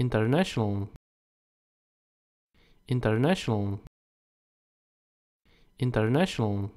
international. International. International.